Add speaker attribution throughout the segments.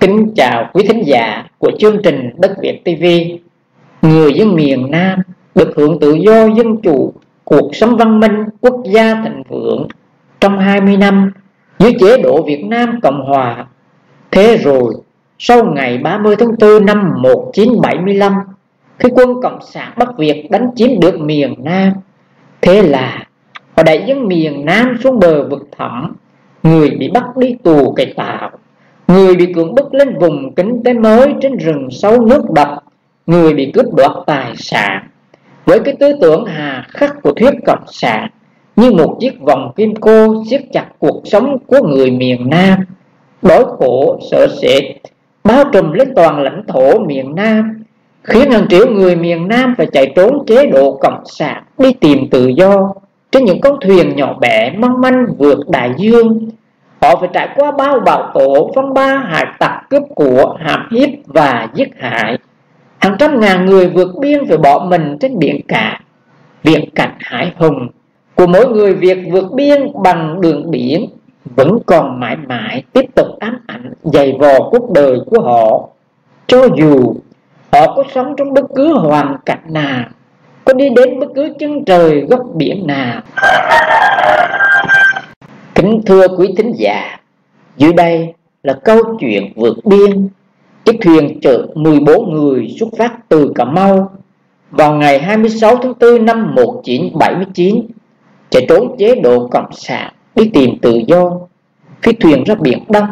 Speaker 1: Kính chào quý thính giả của chương trình Đất Việt TV Người dân miền Nam được hưởng tự do dân chủ, Cuộc sống văn minh, quốc gia thịnh vượng Trong 20 năm dưới chế độ Việt Nam Cộng Hòa. Thế rồi, sau ngày 30 tháng 4 năm 1975 Khi quân Cộng sản Bắc Việt đánh chiếm được miền Nam, Thế là họ đẩy dân miền Nam xuống bờ vực thẳm, người bị bắt đi tù cải tạo. Người bị cưỡng bức lên vùng kinh tế mới trên rừng sâu nước đập. Người bị cướp đoạt tài sản. Với cái tư tưởng hà khắc của thuyết cộng sản Như một chiếc vòng kim cô siết chặt cuộc sống của người miền Nam Đói khổ, sợ sệt Bao trùm lên toàn lãnh thổ miền Nam Khiến hàng triệu người miền Nam phải chạy trốn chế độ cộng sản Đi tìm tự do. Trên những con thuyền nhỏ bé mong manh vượt đại dương Họ phải trải qua bao bạo tổ, phong ba, hải tặc, cướp của, hàm hiếp và giết hại. Hàng trăm ngàn người vượt biên phải bỏ mình trên biển cả. biển cảnh hải hùng của mỗi người việc vượt biên bằng đường biển vẫn còn mãi mãi tiếp tục ám ảnh dày vò cuộc đời của họ. Cho dù họ có sống trong bất cứ hoàn cảnh nào, có đi đến bất cứ chân trời góc biển nào. Kính thưa quý thính giả, dưới đây là câu chuyện vượt biên. Chiếc thuyền chở 14 người xuất phát từ Cà Mau vào ngày 26 tháng 4 năm 1979 chạy trốn chế độ Cộng sản đi tìm tự do. Khi thuyền ra biển Đông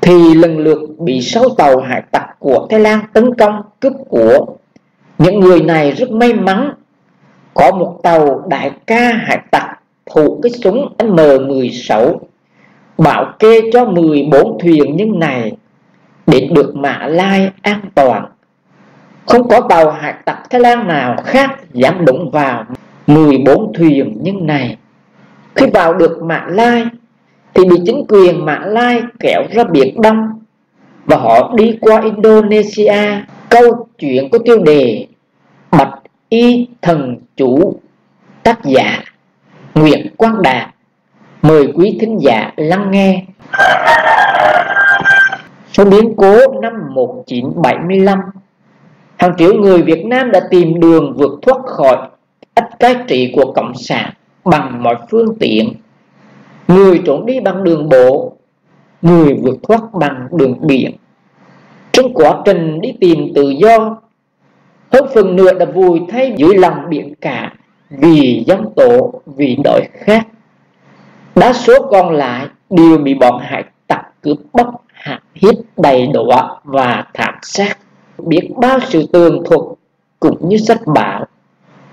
Speaker 1: thì lần lượt bị sáu tàu hải tặc của Thái Lan tấn công cướp của. Những người này rất may mắn có một tàu đại ca hải tặc thủ cái súng M16 bảo kê cho 14 thuyền nhân này để được Mã Lai an toàn. Không có tàu hải tặc Thái Lan nào khác dám đụng vào 14 thuyền nhân này. Khi vào được Mã Lai thì bị chính quyền Mã Lai kéo ra Biển Đông và họ đi qua Indonesia. Câu chuyện có tiêu đề Bạch Y Thần Chủ, tác giả Nguyễn Quang Đạt Mời quý thính giả lắng nghe. Số biến cố năm 1975 Hàng triệu người Việt Nam đã tìm đường vượt thoát khỏi ách cai trị của Cộng sản bằng mọi phương tiện. Người trốn đi bằng đường bộ, Người vượt thoát bằng đường biển. Trong quá trình đi tìm tự do. Hơn phần nửa đã vùi thay dưới lòng biển cả vì dân tổ, vì đội khác đa số còn lại đều bị bọn hải tặc cướp bóc hạ hiếp đầy đọa và thảm sát. Biết bao sự tường thuật cũng như sách báo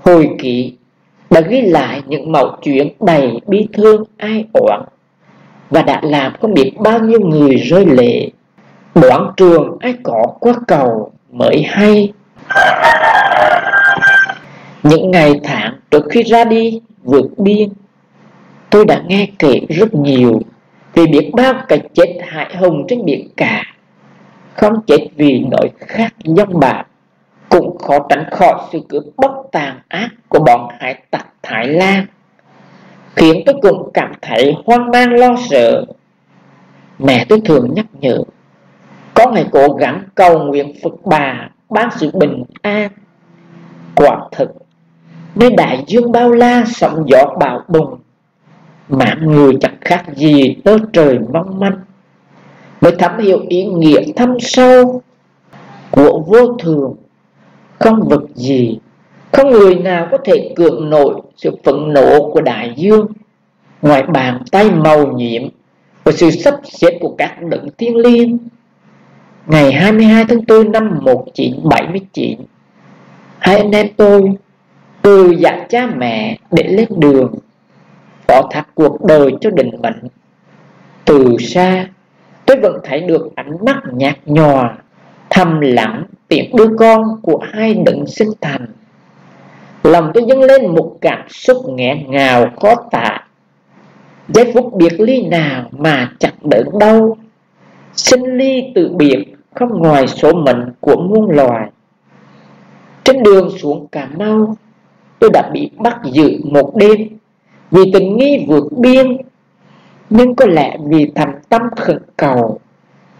Speaker 1: hồi ký đã ghi lại những mẩu chuyện đầy bi thương, ai oán và đã làm không biết bao nhiêu người rơi lệ đoạn trường ai cỏ qua cầu mới hay. Những ngày tháng trước khi ra đi, vượt biên, Tôi đã nghe kể rất nhiều Về biết bao cái chết hại hùng trên biển cả. Không chết vì nỗi khát dông bạc, Cũng khó tránh khỏi sự cướp bóc tàn ác của bọn hải tặc Thái Lan, Khiến tôi cũng cảm thấy hoang mang lo sợ. Mẹ tôi thường nhắc nhở có ngày cố gắng cầu nguyện Phật bà ban sự bình an. Quả thực, Nơi đại dương bao la sóng gió bạo bùng, Mạng người chẳng khác gì tơ trời mong manh. Mới thấm hiểu ý nghĩa thâm sâu Của vô thường, Không vật gì, Không người nào có thể cưỡng nổi Sự phẫn nộ của đại dương. Ngoài bàn tay màu nhiệm Và sự sắp xếp của các đấng thiên liêng Ngày 22 tháng 4 năm 1979 Hai anh em tôi từ dặn cha mẹ để lên đường bỏ thác cuộc đời cho định mệnh. Từ xa, tôi vẫn thấy được ánh mắt nhạt nhòa, thầm lặng tiếng đứa con của hai đấng sinh thành. Lòng tôi dâng lên một cảm xúc nghẹn ngào, khó tả. Giây phút biệt ly nào mà chẳng đớn đau, sinh ly từ biệt không ngoài số mệnh của muôn loài. Trên đường xuống cà mau, tôi đã bị bắt giữ một đêm vì tình nghi vượt biên. Nhưng có lẽ vì thành tâm khẩn cầu,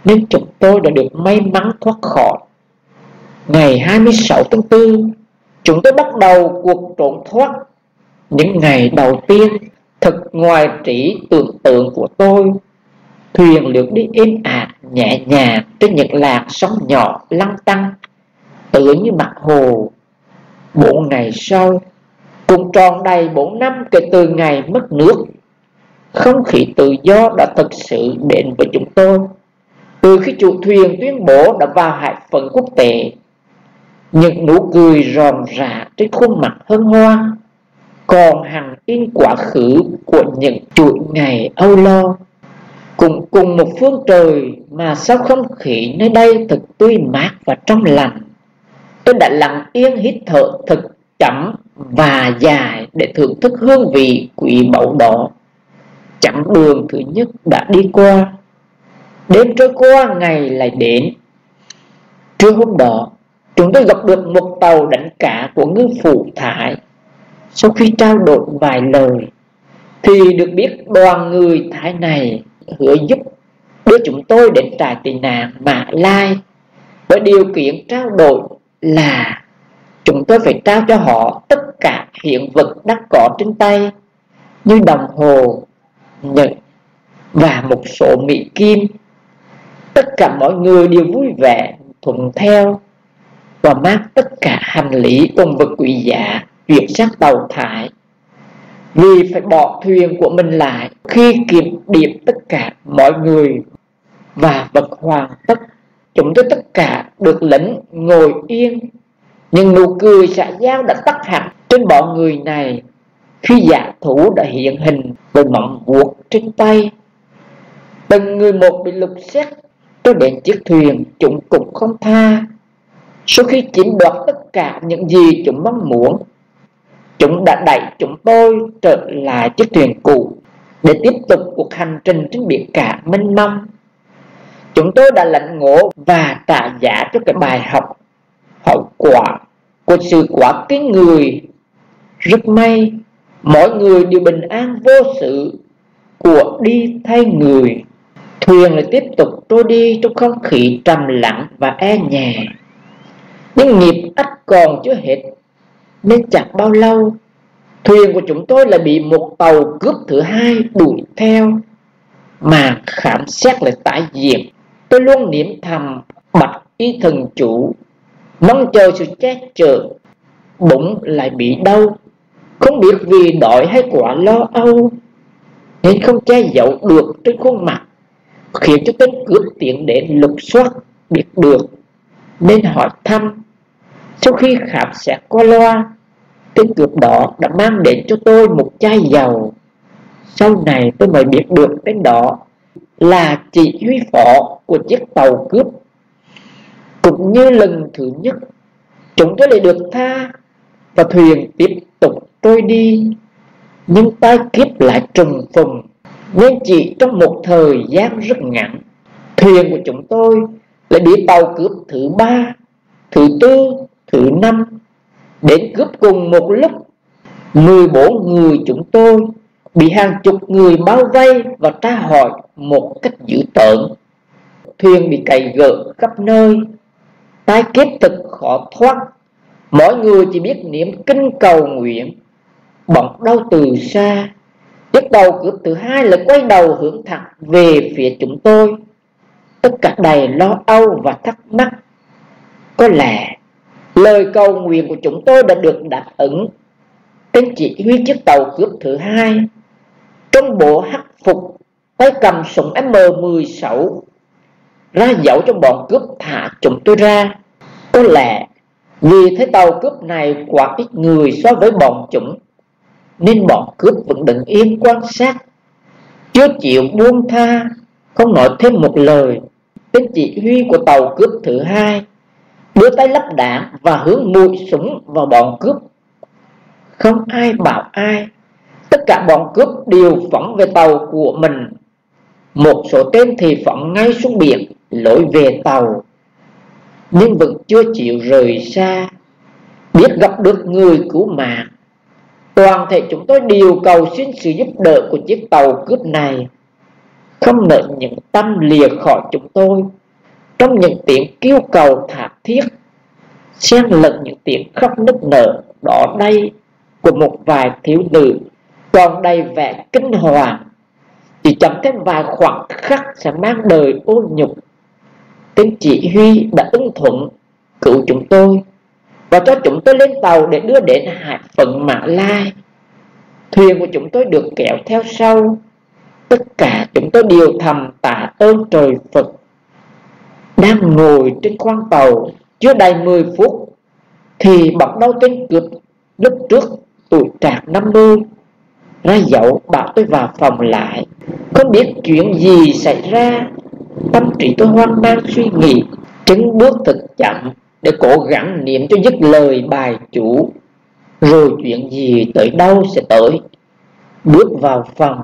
Speaker 1: Nên chúng tôi đã được may mắn thoát khỏi. Ngày 26 tháng 4 Chúng tôi bắt đầu cuộc trốn thoát. Những ngày đầu tiên, Thật ngoài trí tưởng tượng của tôi Thuyền lượn đi êm ả, nhẹ nhàng Trên những làn sóng nhỏ lăn tăng. Tựa như mặt hồ, Bốn ngày sau Cùng tròn đầy bốn năm kể từ ngày mất nước. Không khí tự do đã thực sự đến với chúng tôi. Từ khi chủ thuyền tuyên bố đã vào hải phận quốc tế, Những nụ cười ròn rã trên khuôn mặt hân hoa Còn hằng in quá khứ của những chuỗi ngày âu lo Cùng cùng một phương trời mà sao không khí nơi đây thật tươi mát và trong lành? Tôi đã lặng yên hít thở thật chậm và dài để thưởng thức hương vị quỷ mẫu đỏ chặng đường thứ nhất đã đi qua. Đêm trôi qua, ngày lại đến. Trưa hôm đó, chúng tôi gặp được một tàu đánh cá của ngư phủ thái. Sau khi trao đổi vài lời, thì được biết đoàn người thái này hứa giúp đưa chúng tôi đến trại tị nạn mã lai với điều kiện trao đổi là chúng tôi phải trao cho họ tất cả hiện vật đang có trên tay như đồng hồ, nhẫn và một số mỹ kim. Tất cả mọi người đều vui vẻ thuận theo và mang tất cả hành lý cùng vật quý giá chuyển sang tàu thải vì phải bỏ thuyền của mình lại khi kiểm điểm tất cả mọi người. Và vật hoàn tất, chúng tôi tất cả được lĩnh ngồi yên. Nhưng nụ cười xã giao đã tắt hẳn trên bọn người này. Khi giả thủ đã hiện hình với mỏng buộc trên tay. Từng người một bị lục xét, cho đến chiếc thuyền chúng cũng không tha. Sau khi chiếm đoạt tất cả những gì chúng mong muốn chúng đã đẩy chúng tôi trở lại chiếc thuyền cũ để tiếp tục cuộc hành trình trên biển cả mênh mông. Chúng tôi đã lãnh ngộ và trả giá cho cái bài học, hậu quả của sự quả cái người. Rất may mọi người đều bình an vô sự của đi thay người. Thuyền lại tiếp tục trôi đi trong không khí trầm lặng và e nhẹ. Nhưng nghiệp ắt còn chưa hết nên chẳng bao lâu, thuyền của chúng tôi lại bị một tàu cướp thứ hai đuổi theo. Mà khám xét lại tái diện tôi luôn niệm thầm, bạch y thần chủ, mong chờ sự che chở bụng lại bị đau. Không biết vì đói hay quả lo âu, nên không che giấu được trên khuôn mặt, khiến cho tên cướp tiện đến lục soát, biết được. Nên hỏi thăm, sau khi khám xét qua loa tên cướp đó đã mang đến cho tôi một chai dầu. Sau này tôi mới biết được tên đó là chỉ huy phó của chiếc tàu cướp. Cũng như lần thứ nhất, chúng tôi lại được tha và thuyền tiếp tục trôi đi. Nhưng tai kiếp lại trùng phùng, nên chỉ trong một thời gian rất ngắn, thuyền của chúng tôi lại bị tàu cướp thứ ba, thứ tư, thứ năm đến cướp cùng một lúc 14 người chúng tôi bị hàng chục người bao vây và tra hỏi một cách dữ tợn. Thuyền bị cày gỡ khắp nơi, tai kiếp thực khó thoát. Mọi người chỉ biết niệm kinh cầu nguyện, Bỗng đau từ xa. Chiếc đầu cướp thứ hai là quay đầu hướng thẳng về phía chúng tôi. Tất cả đầy lo âu và thắc mắc. Có lẽ lời cầu nguyện của chúng tôi đã được đáp ứng. Tên chỉ huy chiếc tàu cướp thứ hai. Trong bộ hắc phục, Tay cầm súng M16 Ra dấu cho bọn cướp thả chúng tôi ra. Có lẽ vì thấy tàu cướp này quá ít người so với bọn chúng, Nên bọn cướp vẫn đứng yên quan sát. Chưa chịu buông tha, Không nói thêm một lời, Tên chỉ huy của tàu cướp thứ hai Đưa tay lắp đạn và hướng mũi súng vào bọn cướp. Không ai bảo ai. Tất cả bọn cướp đều phóng về tàu của mình. Một số tên thì phóng ngay xuống biển lỗi về tàu. Nhưng vẫn chưa chịu rời xa. Biết gặp được người cứu mạng. Toàn thể chúng tôi đều cầu xin sự giúp đỡ của chiếc tàu cướp này. Không nợ những tâm lìa khỏi chúng tôi trong những tiếng kêu cầu thảm thiết, xen lẫn những tiếng khóc nức nở, đỏ đây của một vài thiếu nữ còn đầy vẻ kinh hoàng chỉ chậm thêm vài khoảng khắc sẽ mang đời ô nhục tên chỉ huy đã ưng thuận cứu chúng tôi và cho chúng tôi lên tàu để đưa đến hải phận Mã Lai. Thuyền của chúng tôi được kéo theo sau. Tất cả chúng tôi đều thầm tạ ơn trời Phật. Đang ngồi trên khoang tàu chưa đầy 10 phút, thì bỗng đầu tên cướp lúc trước tuổi trạc 50 ra dậu bảo tôi vào phòng lại. Không biết chuyện gì xảy ra, tâm trí tôi hoang mang suy nghĩ chứng bước thật chậm để cố gắng niệm cho dứt lời bài chủ. Rồi chuyện gì tới đâu sẽ tới. Bước vào phòng,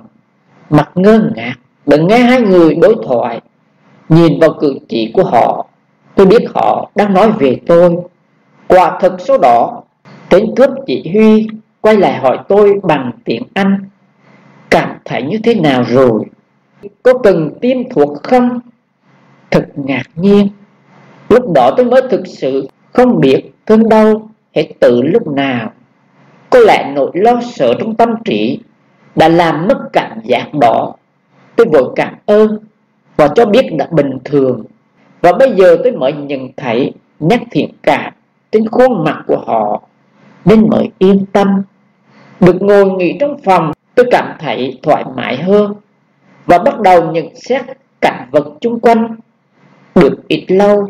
Speaker 1: mặt ngơ ngác đừng nghe hai người đối thoại nhìn vào cử chỉ của họ, tôi biết họ đang nói về tôi. Quả thực số đó tên cướp chỉ huy quay lại hỏi tôi bằng tiếng anh, cảm thấy như thế nào rồi? Có cần tiêm thuộc không? Thật ngạc nhiên. Lúc đó tôi mới thực sự không biết cơn đau hết từ lúc nào. Có lẽ nỗi lo sợ trong tâm trí đã làm mất cảm giác đó. Tôi vội cảm ơn và cho biết đã bình thường. Và bây giờ tôi mới nhận thấy nét thiện cảm trên khuôn mặt của họ. Nên mới yên tâm. Được ngồi nghỉ trong phòng, tôi cảm thấy thoải mái hơn. Và bắt đầu nhận xét cảnh vật chung quanh. Được ít lâu,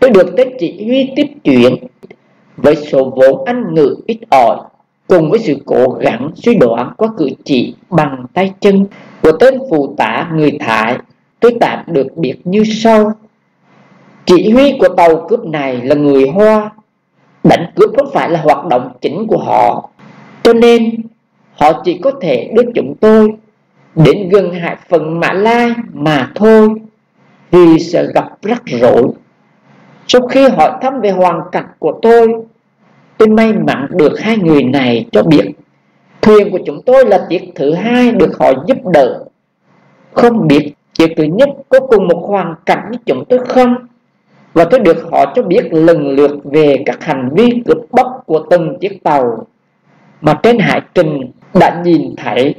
Speaker 1: tôi được tới chỉ huy tiếp chuyện với số vốn ăn ngự ít ỏi, cùng với sự cố gắng suy đoán qua cử chỉ bằng tay chân của tên phụ tá người Thái tôi tạm được biết như sau. Chỉ huy của tàu cướp này là người Hoa. Đánh cướp không phải là hoạt động chính của họ. Cho nên, họ chỉ có thể đưa chúng tôi đến gần hải phận Mã Lai mà thôi, vì sợ gặp rắc rối. Sau khi hỏi thăm về hoàn cảnh của tôi Tôi may mắn được hai người này cho biết, Thuyền của chúng tôi là chiếc thứ hai được họ giúp đỡ. Không biết Việc thứ nhất có cùng một hoàn cảnh với chúng tôi không. Và tôi được họ cho biết lần lượt về các hành vi cướp bóc của từng chiếc tàu. Mà trên hải trình đã nhìn thấy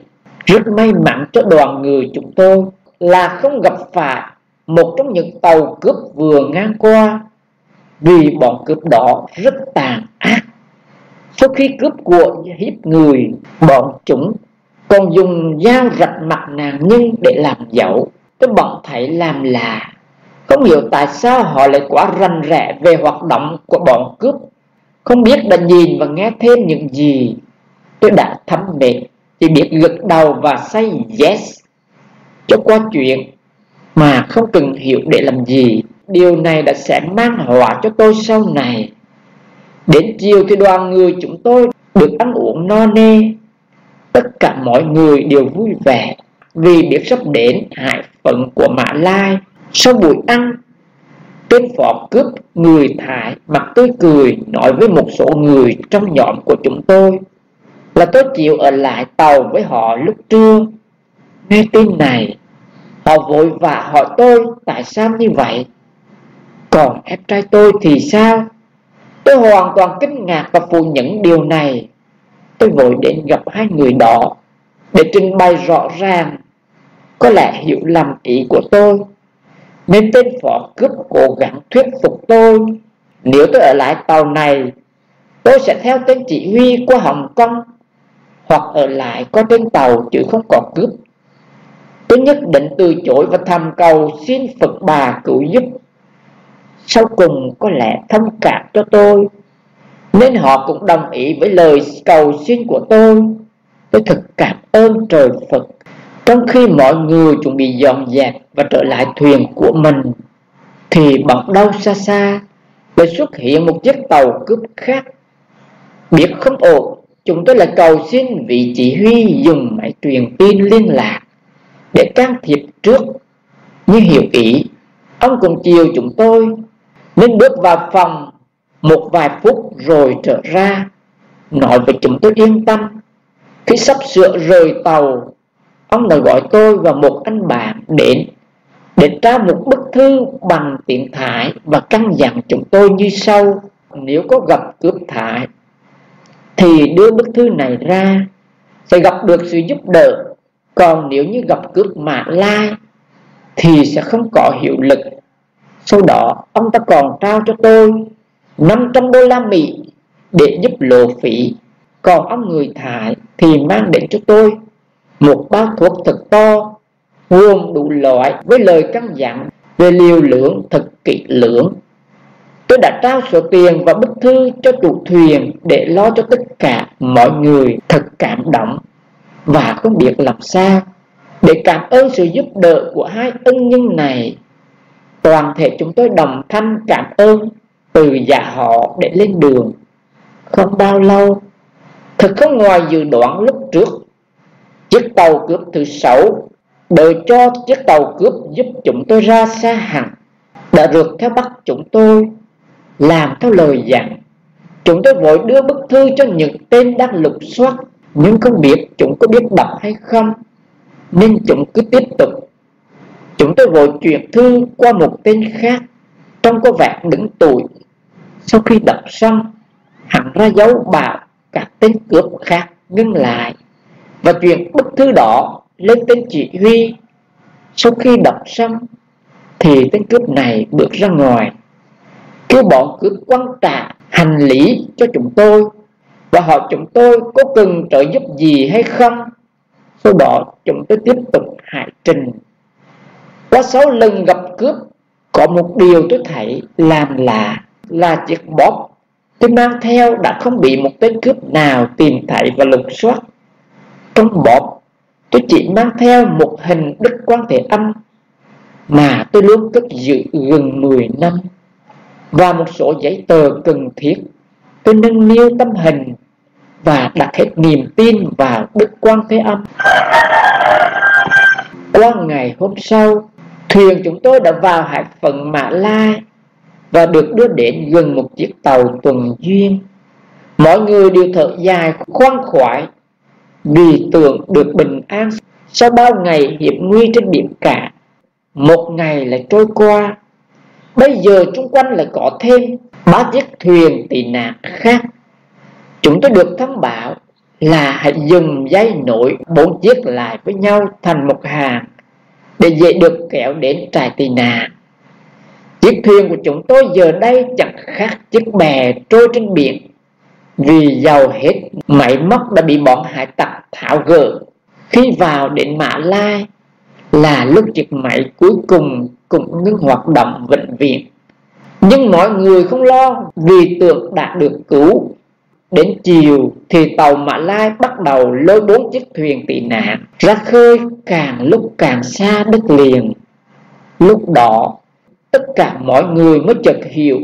Speaker 1: Rất may mắn cho đoàn người chúng tôi Là không gặp phải một trong những tàu cướp vừa ngang qua. Vì bọn cướp đó rất tàn ác. Sau khi cướp của hiếp người, bọn chúng còn dùng dao rạch mặt nạn nhân để làm dẫu tôi bọn thấy làm là không hiểu tại sao họ lại quá rành rẽ về hoạt động của bọn cướp. Không biết đã nhìn và nghe thêm những gì. Tôi đã thấm mệt, chỉ biết gật đầu và say yes. Cho qua chuyện, mà không cần hiểu để làm gì. Điều này đã sẽ mang họa cho tôi sau này. Đến chiều thì đoàn người chúng tôi được ăn uống no nê. Tất cả mọi người đều vui vẻ. Vì biết sắp đến hải phận của Mã Lai Sau buổi ăn, Tên phó cướp người Thái mặt tươi cười, nói với một số người trong nhóm của chúng tôi Là tôi chịu ở lại tàu với họ lúc trưa Nghe tin này, Họ vội vã hỏi tôi tại sao như vậy còn em trai tôi thì sao? Tôi hoàn toàn kinh ngạc và phủ nhận điều này. Tôi vội đến gặp hai người đó để trình bày rõ ràng. Có lẽ hiểu lầm ý của tôi. Nên tên phó cướp cố gắng thuyết phục tôi. Nếu tôi ở lại tàu này, tôi sẽ theo tên chỉ huy qua Hồng Kông hoặc ở lại có trên tàu chứ không có cướp. Tôi nhất định từ chối và thầm cầu xin Phật bà cứu giúp sau cùng có lẽ thông cảm cho tôi nên họ cũng đồng ý với lời cầu xin của tôi tôi thật cảm ơn trời Phật trong khi mọi người chuẩn bị dọn dẹp và trở lại thuyền của mình, thì bỗng đâu xa xa lại xuất hiện một chiếc tàu cướp khác. Biết không ổn, chúng tôi lại cầu xin vị chỉ huy dùng máy truyền tin liên lạc để can thiệp trước. Như hiểu ý, ông cùng chiều chúng tôi nên bước vào phòng một vài phút rồi trở ra, nói với chúng tôi yên tâm. Khi sắp sửa rời tàu ông đã gọi tôi và một anh bạn đến để trao một bức thư bằng tiếng Thái và căn dặn chúng tôi như sau. Nếu có gặp cướp Thái thì đưa bức thư này ra, sẽ gặp được sự giúp đỡ. Còn nếu như gặp cướp Mã Lai thì sẽ không có hiệu lực. Sau đó, ông ta còn trao cho tôi 500 đô la Mỹ để giúp lộ phí. Còn ông người Thái thì mang đến cho tôi một bao thuốc thật to, gồm đủ loại với lời căn dặn về liều lượng thật kỹ lưỡng. Tôi đã trao số tiền và bức thư cho chủ thuyền để lo cho tất cả mọi người thật cảm động. Và không biết làm sao để cảm ơn sự giúp đỡ của hai ân nhân này. Toàn thể chúng tôi đồng thanh cảm ơn từ dạ họ để lên đường. Không bao lâu, thật không ngoài dự đoán lúc trước chiếc tàu cướp thứ sáu đợi cho chiếc tàu cướp giúp chúng tôi ra xa hẳn, đã rượt theo bắt chúng tôi, làm theo lời dặn. Chúng tôi vội đưa bức thư cho những tên đang lục soát, nhưng không biết chúng có biết đọc hay không, nên chúng cứ tiếp tục. Chúng tôi vội chuyển thư qua một tên khác trong có vẻ đứng tuổi. Sau khi đọc xong hắn ra dấu bảo các tên cướp khác ngưng lại và chuyển bức thư đó lên tên chỉ huy. Sau khi đọc xong, thì tên cướp này bước ra ngoài, kêu bọn cướp quan trả hành lý cho chúng tôi. Và hỏi chúng tôi có cần trợ giúp gì hay không? Sau đó chúng tôi tiếp tục hải trình. Qua sáu lần gặp cướp, có một điều tôi thấy làm lạ là chiếc bóp. Tôi mang theo đã không bị một tên cướp nào tìm thấy và lục soát trong bóp tôi chỉ mang theo một hình đức quan thể âm mà tôi luôn cất giữ gần 10 năm. Và một số giấy tờ cần thiết, tôi nâng niu tâm hình và đặt hết niềm tin vào đức quan thế âm. Qua ngày hôm sau, thuyền chúng tôi đã vào hải phận mã lai và được đưa đến gần một chiếc tàu tuần duyên. Mọi người đều thở dài, khoan khoái vì tưởng được bình an, sau bao ngày hiểm nguy trên biển cả, một ngày lại trôi qua. Bây giờ chung quanh lại có thêm ba chiếc thuyền tị nạn khác. Chúng tôi được thông báo là hãy dùng dây nổi bốn chiếc lại với nhau thành một hàng để dễ được kéo đến trại tị nạn. Chiếc thuyền của chúng tôi giờ đây chẳng khác chiếc bè trôi trên biển vì giàu hết, máy móc đã bị bọn hải tặc tháo gỡ. Khi vào đến mã lai, là lúc chiếc máy cuối cùng cũng ngưng hoạt động vĩnh viễn. Nhưng mọi người không lo, vì tưởng đã được cứu. Đến chiều thì tàu mã lai bắt đầu lôi bốn chiếc thuyền tị nạn ra khơi càng lúc càng xa đất liền. Lúc đó, tất cả mọi người mới chợt hiểu,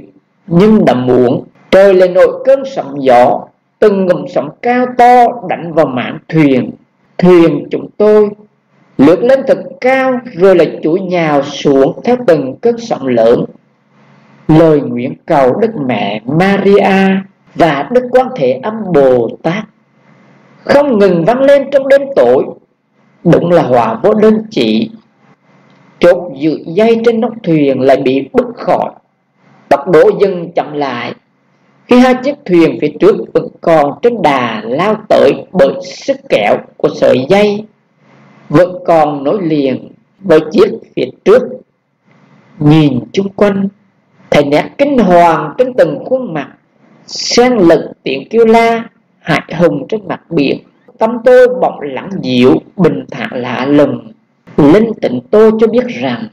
Speaker 1: nhưng đã muộn trời lại nổi cơn sóng gió từng ngầm sóng cao to đánh vào mạn thuyền. Thuyền chúng tôi lướt lên thật cao, rồi lại chuỗi nhào xuống theo từng cơn sóng lớn. Lời nguyện cầu đức mẹ maria và đức quan thể âm bồ tát không ngừng vang lên trong đêm tối. Đúng là hòa vô đơn chỉ. Chốt dự dây trên nóc thuyền lại bị bứt khỏi. Tốc độ dần chậm lại khi hai chiếc thuyền phía trước vẫn còn trên đà lao tới bởi sức kéo của sợi dây, vẫn còn nối liền với chiếc phía trước. Nhìn chung quanh, thấy nét kinh hoàng trên từng khuôn mặt, xen lẫn tiếng kêu la hại hùng trên mặt biển. Tâm tôi bỗng lắng dịu, bình thản lạ lùng. Linh tịnh tôi cho biết rằng,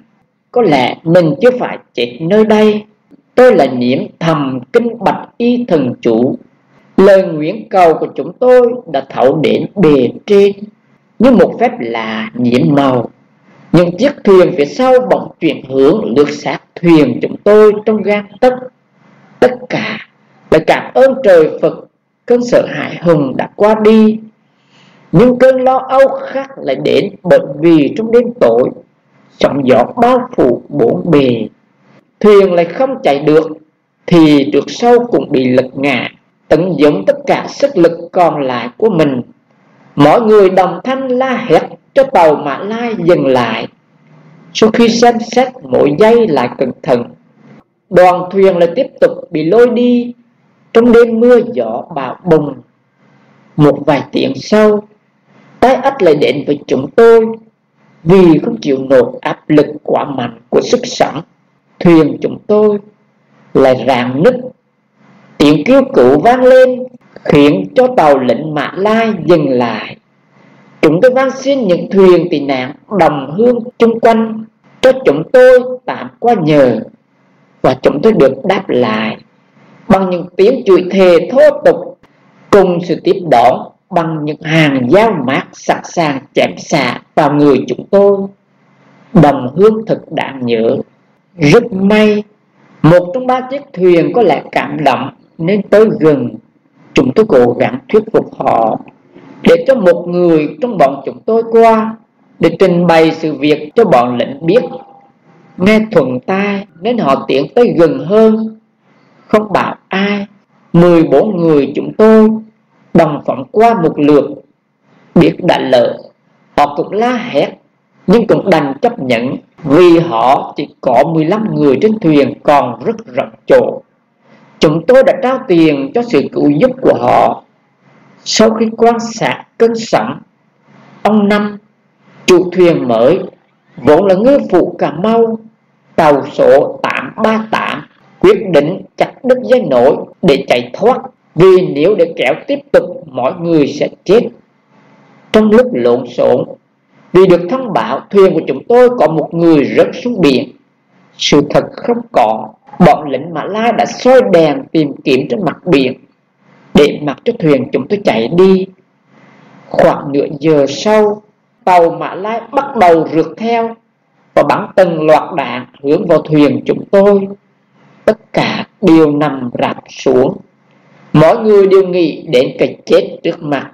Speaker 1: có lẽ mình chưa phải chết nơi đây tôi là niệm thầm kinh bạch y thần chủ. Lời nguyện cầu của chúng tôi đã thấu đến bề trên, như một phép là nhiễm màu. Những chiếc thuyền phía sau bỗng chuyển hướng lướt sát thuyền chúng tôi trong gan tất tất cả là cảm ơn trời Phật, cơn sợ hãi hùng đã qua đi. Những cơn lo âu khác lại đến bởi vì trong đêm tối, sóng gió bao phủ bốn bề thuyền lại không chạy được, thì trượt sâu cũng bị lật ngã, tận dụng tất cả sức lực còn lại của mình. Mọi người đồng thanh la hét cho tàu Mã Lai dừng lại. Sau khi xem xét, mỗi giây lại cẩn thận. Đoàn thuyền lại tiếp tục bị lôi đi. Trong đêm mưa gió bão bùng. Một vài tiếng sau, tái ách lại đến với chúng tôi. Vì không chịu nổi áp lực quá mạnh của sức sống thuyền chúng tôi lại rạn nứt. Tiếng kêu cứu vang lên, khiến cho tàu lệnh mã lai dừng lại. Chúng tôi van xin những thuyền tị nạn đồng hương chung quanh cho chúng tôi tạm qua nhờ và chúng tôi được đáp lại bằng những tiếng chửi thề thô tục cùng sự tiếp đón bằng những hàng dao mát sẵn sàng chém xạ vào người chúng tôi. Đồng hương thực đáng nhớ rất may, một trong ba chiếc thuyền có lẽ cảm động, nên tới gần chúng tôi cố gắng thuyết phục họ. Để cho một người trong bọn chúng tôi qua, để trình bày sự việc cho bọn lệnh biết. Nghe thuận tai, nên họ tiến tới gần hơn. Không bảo ai 14 người chúng tôi đồng phận qua một lượt. Biết đã lỡ, họ cũng la hét, nhưng cũng đành chấp nhận vì họ chỉ có 15 người trên thuyền còn rất rộng chỗ. Chúng tôi đã trao tiền cho sự cứu giúp của họ. Sau khi quan sát cân sẵn, ông năm chủ thuyền mới vốn là ngư phụ cà mau tàu số 838 quyết định chặt đứt dây nổi để chạy thoát. Vì nếu để kéo tiếp tục mọi người sẽ chết. Trong lúc lộn xộn vì được thông báo, thuyền của chúng tôi có một người rớt xuống biển. Sự thật không có, bọn lính mã lai đã soi đèn tìm kiếm trên mặt biển để mặc cho thuyền chúng tôi chạy đi. Khoảng nửa giờ sau, tàu mã lai bắt đầu rượt theo và bắn từng loạt đạn hướng vào thuyền chúng tôi. Tất cả đều nằm rạp xuống. Mỗi người đều nghĩ đến cái chết trước mặt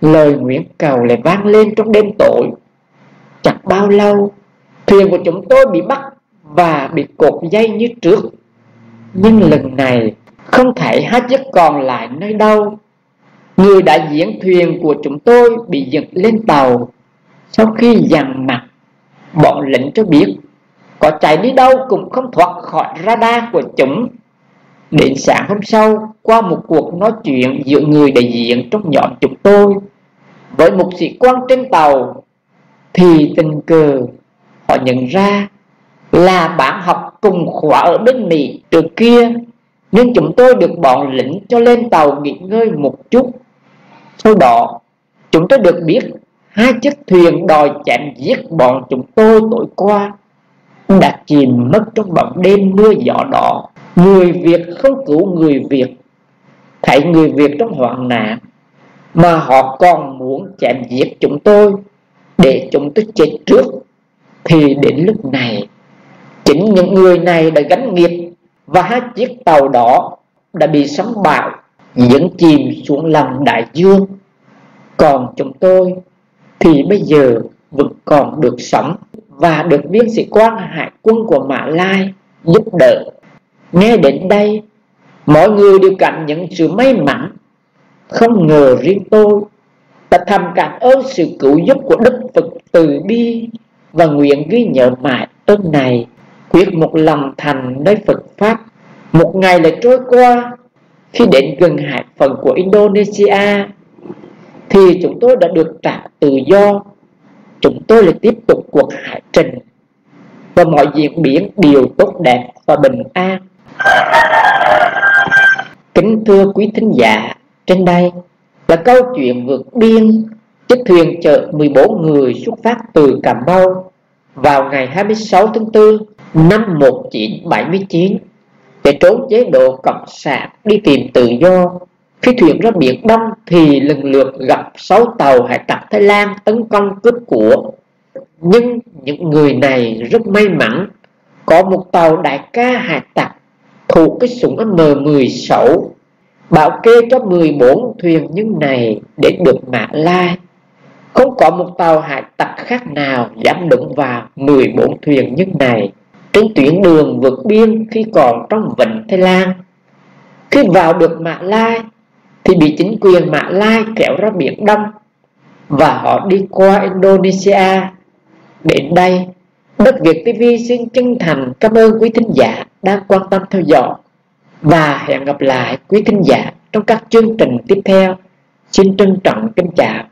Speaker 1: lời nguyện cầu lại vang lên trong đêm tối. Chẳng bao lâu, thuyền của chúng tôi bị bắt và bị cột dây như trước. Nhưng lần này, không thể hai chiếc còn lại nơi đâu. Người đại diện thuyền của chúng tôi bị dựng lên tàu. Sau khi dằn mặt, bọn lính cho biết, có chạy đi đâu cũng không thoát khỏi radar của chúng đến sáng hôm sau, qua một cuộc nói chuyện giữa người đại diện trong nhóm chúng tôi với một sĩ quan trên tàu, thì tình cờ họ nhận ra là bạn học cùng khóa ở bên Mỹ trước kia, nhưng chúng tôi được bọn lính cho lên tàu nghỉ ngơi một chút. Sau đó, chúng tôi được biết hai chiếc thuyền đòi chạm giết bọn chúng tôi tối qua đã chìm mất trong bóng đêm mưa gió đỏ người việt không cứu người việt, thấy người việt trong hoạn nạn, mà họ còn muốn chạm giết chúng tôi, để chúng tôi chết trước thì đến lúc này, chính những người này đã gánh nghiệp và hai chiếc tàu đỏ đã bị sóng bão dẫn chìm xuống lòng đại dương còn chúng tôi thì bây giờ vẫn còn được sống và được viên sĩ quan hải quân của Mã Lai giúp đỡ. Nghe đến đây, mọi người đều cảm nhận sự may mắn. Không ngờ riêng tôi Ta thầm cảm ơn sự cứu giúp của Đức Phật từ bi và nguyện ghi nhớ mãi ơn này quyết một lòng thành nơi Phật Pháp. Một ngày lại trôi qua, khi đến gần hải phận của Indonesia, thì chúng tôi đã được trả tự do chúng tôi lại tiếp tục cuộc hải trình và mọi diễn biến đều tốt đẹp và bình an kính thưa quý thính giả, trên đây là câu chuyện vượt biên chiếc thuyền chở 14 người xuất phát từ Cà Mau vào ngày 26 tháng 4 năm 1979 để trốn chế độ cộng sản, đi tìm tự do khi thuyền ra biển Đông thì lần lượt gặp sáu tàu hải tặc Thái Lan tấn công cướp của. Nhưng những người này rất may mắn, có một tàu đại ca hải tặc thuộc cái súng M16 bảo kê cho 14 thuyền nhân này để được mã lai. Không có một tàu hải tặc khác nào dám đụng vào 14 thuyền nhân này trên tuyến đường vượt biên khi còn trong vịnh Thái Lan. Khi vào được Mã Lai thì bị chính quyền Mã Lai kéo ra Biển Đông. và họ đi qua Indonesia. Đến đây, Đất Việt TV xin chân thành cảm ơn quý thính giả đang quan tâm theo dõi và hẹn gặp lại quý thính giả trong các chương trình tiếp theo. Xin trân trọng kính chào.